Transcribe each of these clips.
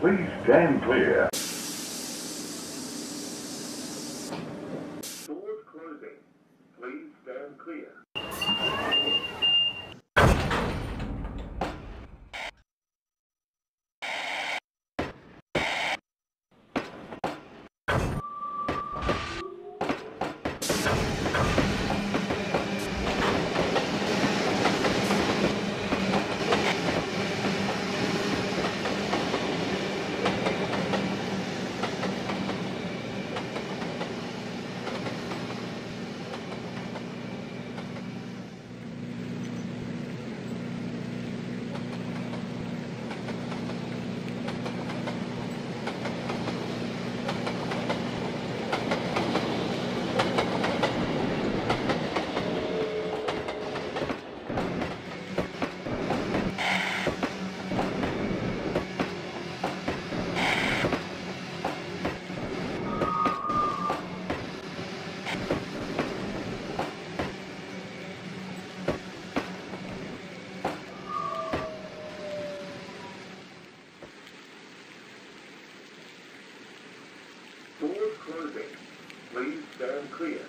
Please stand clear. Doors closing. Please stand clear. Closing. Please stand clear.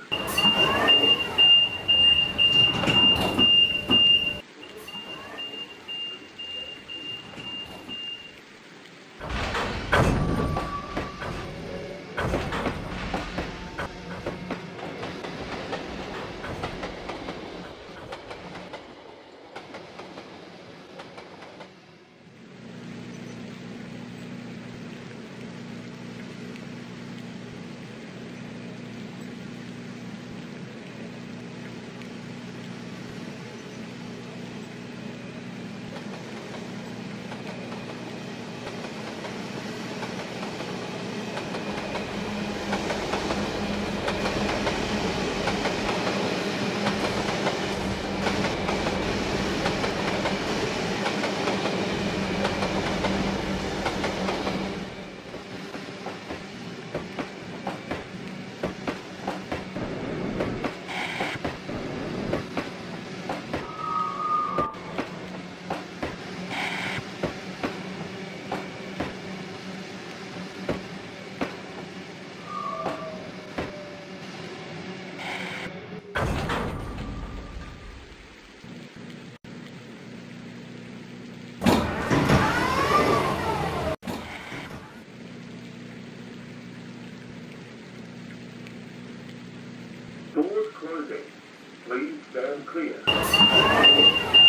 Please stand clear.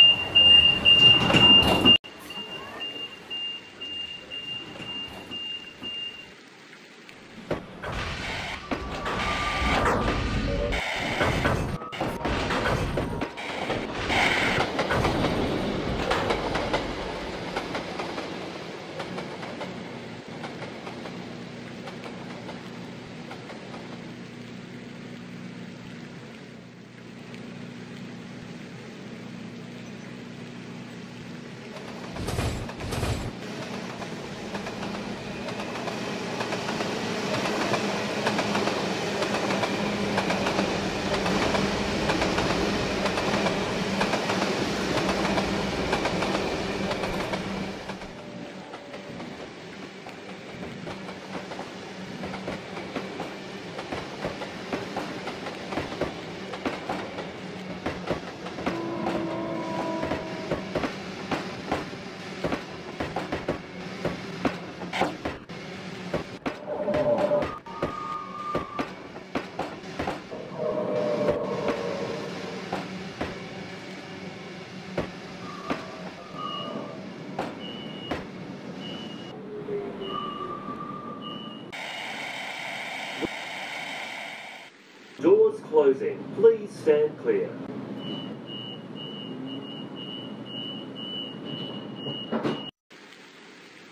Please stand clear.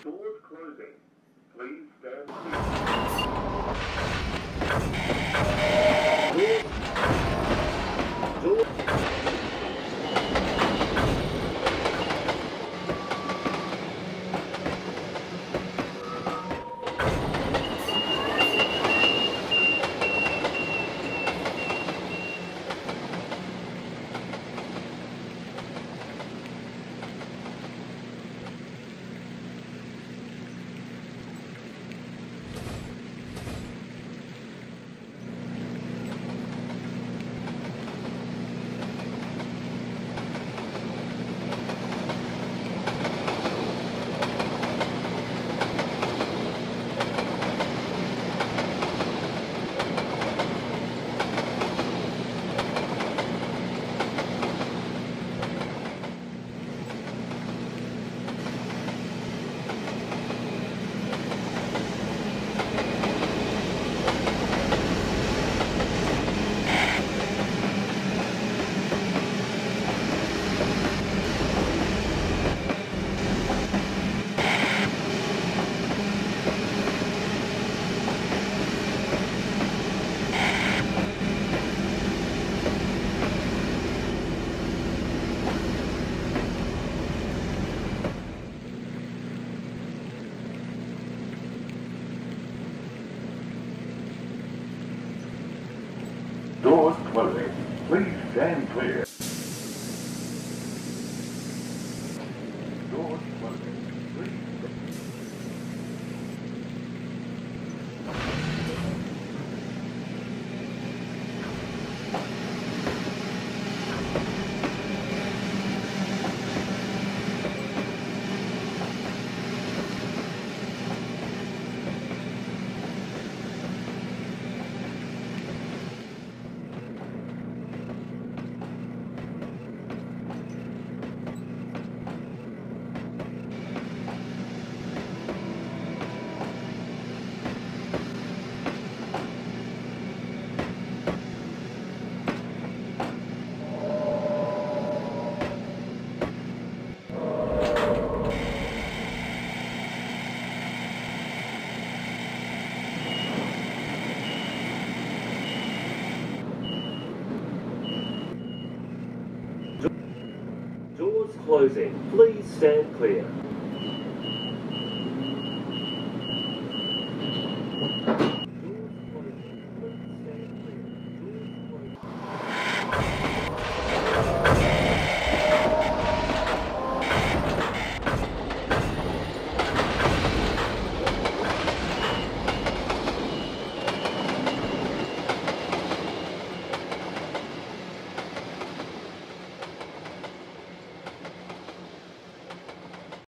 Doors closing. Please stand Doors closing. Please stand clear.